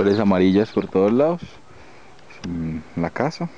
flores amarillas por todos lados. Mm, la casa.